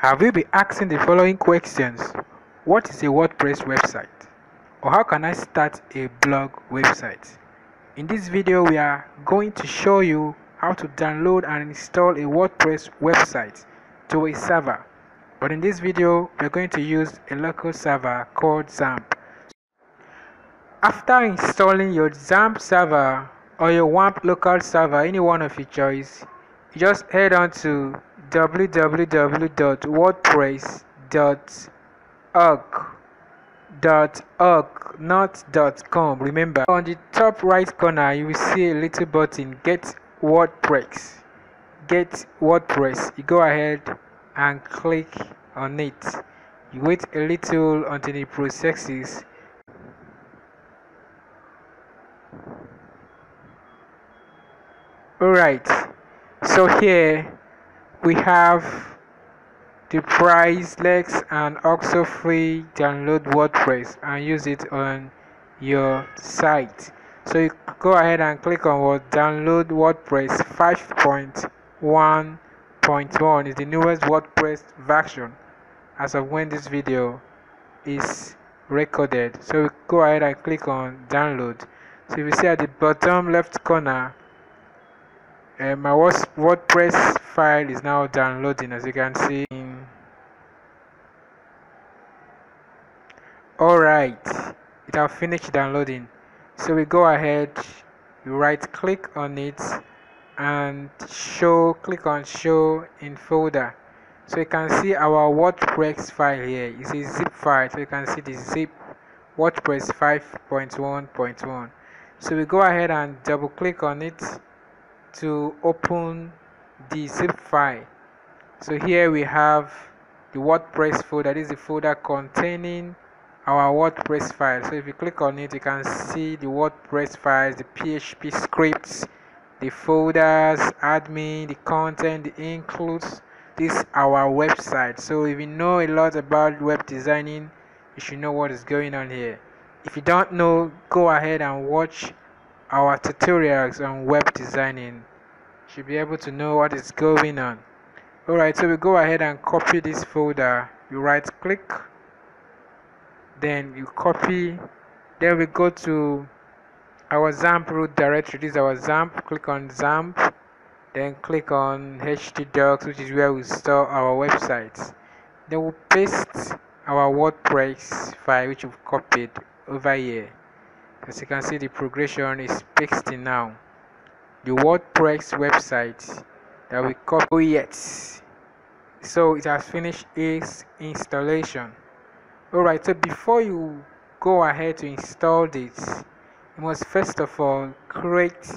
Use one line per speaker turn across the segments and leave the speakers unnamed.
Have you been asking the following questions? What is a WordPress website? Or how can I start a blog website? In this video, we are going to show you how to download and install a WordPress website to a server. But in this video, we're going to use a local server called XAMPP. After installing your XAMPP server or your WAMP local server, any one of your choice, just head on to www.wordpress.org.org not .com. Remember on the top right corner you will see a little button get wordpress. Get wordpress. You go ahead and click on it. You wait a little until it processes. Alright so here we have the priceless and also free download WordPress and use it on your site. So you go ahead and click on what download WordPress 5.1.1 is the newest WordPress version as of when this video is recorded. So go ahead and click on download. So you see at the bottom left corner uh, my WordPress file is now downloading as you can see. Alright it has finished downloading. So we go ahead you right click on it and show click on show in folder. So you can see our WordPress file here. It's a zip file so you can see the zip WordPress 5.1.1 so we go ahead and double click on it to open the zip file. So here we have the WordPress folder. This is the folder containing our WordPress file so if you click on it you can see the WordPress files the PHP scripts the folders admin the content the includes. This our website. So if you know a lot about web designing you should know what is going on here. If you don't know go ahead and watch our tutorials on web designing. Should be able to know what is going on. Alright so we go ahead and copy this folder. You right click then you copy. Then we go to our XAMPP root directory. This is our XAMPP. Click on XAMPP then click on htdocs which is where we store our websites. Then we'll paste our WordPress file which we've copied over here as you can see the progression is pasting now. The WordPress website that we copy yet. So it has finished its installation. Alright so before you go ahead to install this you must first of all create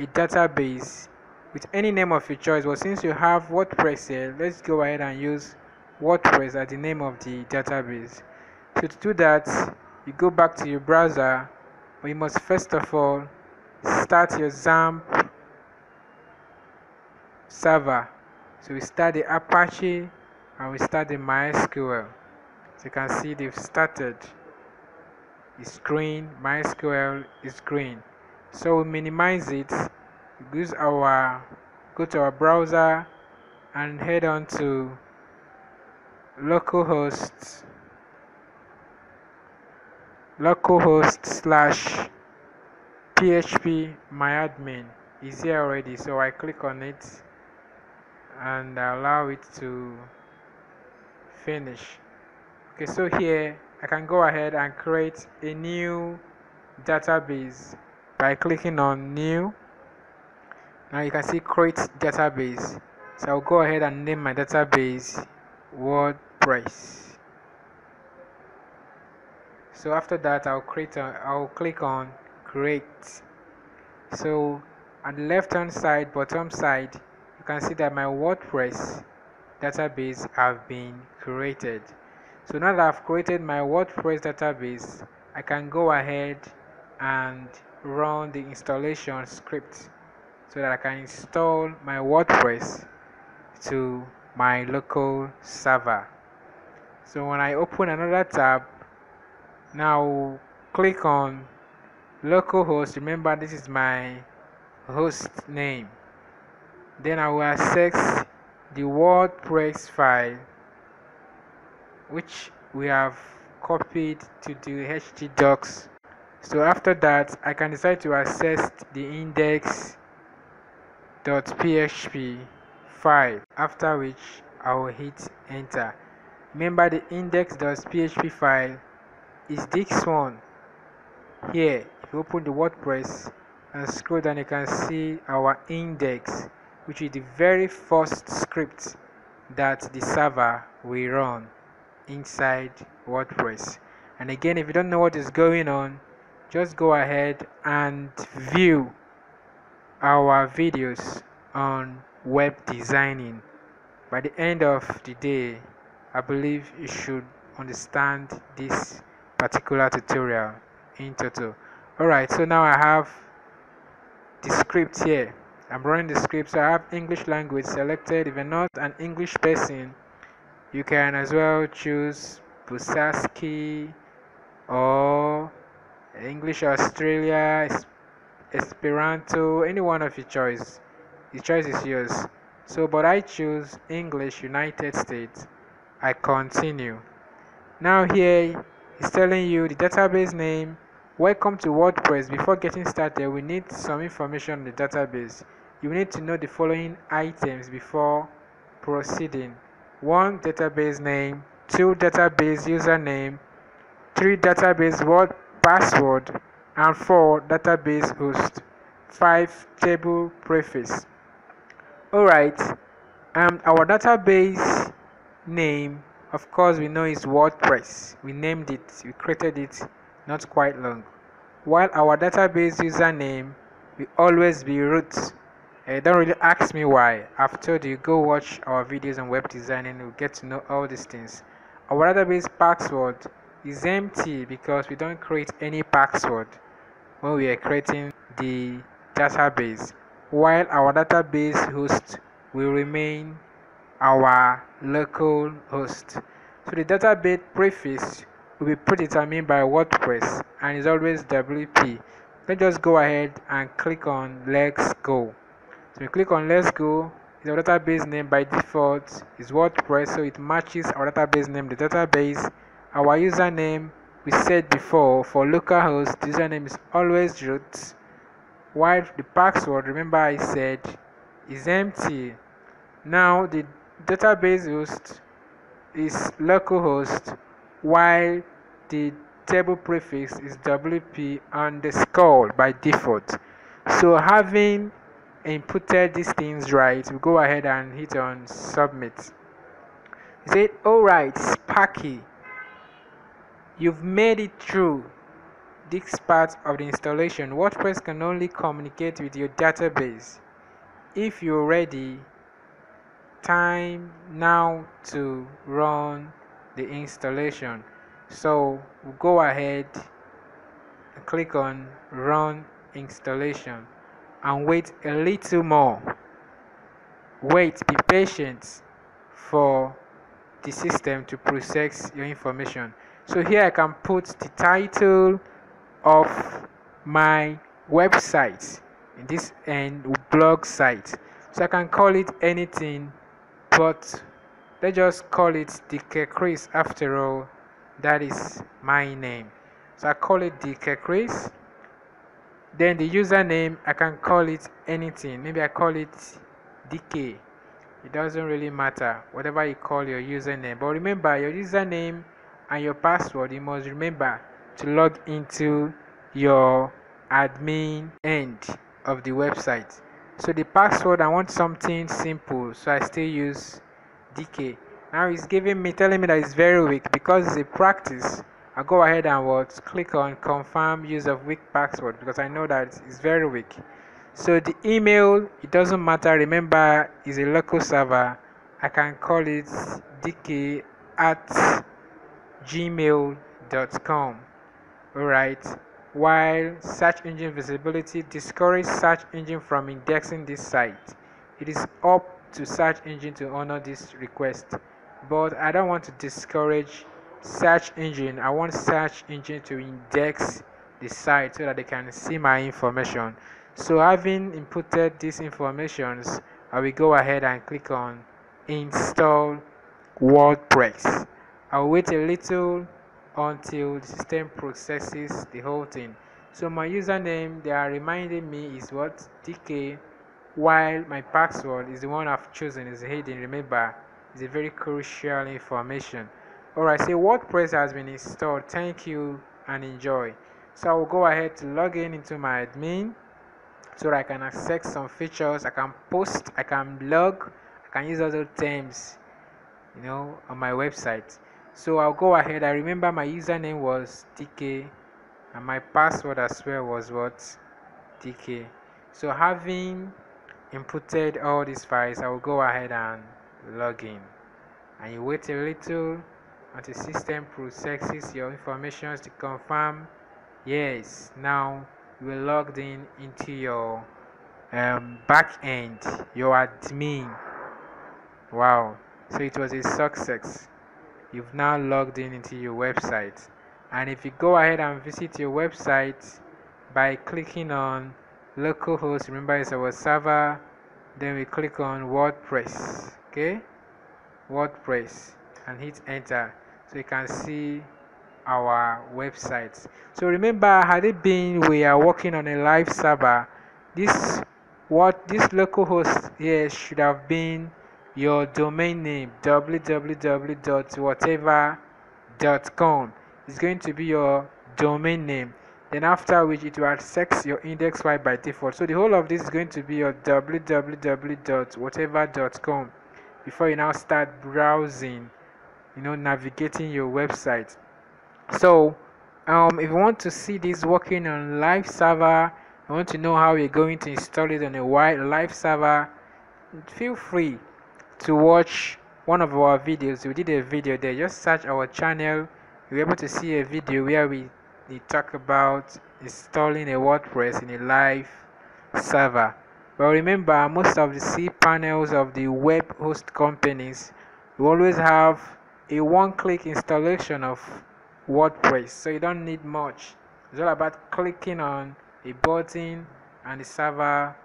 a database with any name of your choice. But since you have WordPress here let's go ahead and use WordPress as the name of the database. So to do that you go back to your browser you must first of all start your XAMPP server. So we start the Apache and we start the MySQL. So you can see they've started. It's green, MySQL is green. So we minimize it, use our go to our browser and head on to localhost localhost slash php myadmin is here already so I click on it and allow it to finish. Okay so here I can go ahead and create a new database by clicking on new. Now you can see create database. So I'll go ahead and name my database WordPress so after that I'll create a, I'll click on create. So on the left hand side bottom side you can see that my WordPress database have been created. So now that I've created my WordPress database I can go ahead and run the installation script so that I can install my WordPress to my local server. So when I open another tab now click on localhost remember this is my host name. Then I will access the WordPress file which we have copied to the htdocs so after that I can decide to access the index.php file after which I will hit enter. Remember the index.php file is this one. Here if you open the WordPress and scroll down you can see our index which is the very first script that the server will run inside WordPress. And again if you don't know what is going on just go ahead and view our videos on web designing. By the end of the day I believe you should understand this particular tutorial in total alright so now I have the script here I'm running the script so I have English language selected if you're not an English person you can as well choose Bosanski or English Australia, Esperanto, any one of your choice. The choice is yours. So, but I choose English United States. I continue. Now here it's telling you the database name. Welcome to WordPress. Before getting started, we need some information on the database. You need to know the following items before proceeding. One database name, two database username, three database word password, and 4. Database host. 5. Table preface. Alright, um, our database name, of course, we know is WordPress. We named it, we created it not quite long. While our database username will always be root. Uh, don't really ask me why. I've told you, go watch our videos on web designing, you'll get to know all these things. Our database password is empty because we don't create any password when we are creating the database while our database host will remain our local host. So the database preface will be predetermined by WordPress and is always WP let's just go ahead and click on let's go. So we click on let's go the database name by default is WordPress so it matches our database name. The database our username we said before for localhost username is always root while the password remember I said is empty. Now the database host is localhost while the table prefix is wp underscore by default so having inputted these things right we go ahead and hit on submit say alright sparky You've made it through this part of the installation. WordPress can only communicate with your database. If you're ready, time now to run the installation. So we'll go ahead and click on run installation and wait a little more. Wait, be patient for the system to process your information so here I can put the title of my website in this and blog site so I can call it anything but let's just call it Dike Chris after all. That is my name. So I call it Dike Chris then the username I can call it anything. Maybe I call it DK it doesn't really matter whatever you call your username. But remember your username and your password you must remember to log into your admin end of the website so the password i want something simple. So i still use dk now it's giving me telling me that it's very weak. Because it's a practice i go ahead and what? Click on confirm use of weak password. Because i know that it's very weak. So the email it doesn't matter. Remember is a local server. I can call it dk at gmail.com. Alright, while search engine visibility discourages search engine from indexing this site, it is up to search engine to honor this request. But I don't want to discourage search engine. I want search engine to index the site so that they can see my information. So having inputted these informations, I will go ahead and click on install WordPress I'll wait a little until the system processes the whole thing. So my username they are reminding me is what? DK while my password is the one I've chosen is hidden. Remember it's a very crucial information. Alright so WordPress has been installed. Thank you and enjoy. So I will go ahead to log in into my admin so I can access some features. I can post I can blog I can use other terms you know on my website so I'll go ahead. I remember my username was TK and my password as well was what? TK. so having inputted all these files I will go ahead and log in. And you wait a little until system processes your information to confirm. Yes now you are logged in into your um, back end your admin. Wow. So it was a success you've now logged in into your website. And if you go ahead and visit your website by clicking on localhost remember it's our server then we click on WordPress okay? WordPress and hit enter. So you can see our website. So remember had it been we are working on a live server this what this localhost here should have been your domain name www.whatever.com is going to be your domain name. Then after which it will access your index file by default. So the whole of this is going to be your www.whatever.com before you now start browsing you know navigating your website. So um, if you want to see this working on live server you want to know how you're going to install it on a live server feel free to watch one of our videos we did a video there just search our channel you're able to see a video where we they talk about installing a WordPress in a live server. But remember, most of the c panels of the web host companies you always have a one-click installation of WordPress, so you don't need much. It's all about clicking on a button and the server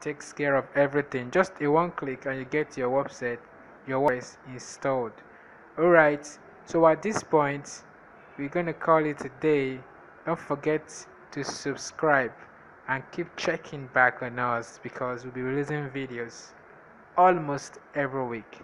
takes care of everything. Just a one click and you get your website, your WordPress installed. Alright, so at this point, we're to call it a day. Don't forget to subscribe and keep checking back on us because we'll be releasing videos almost every week.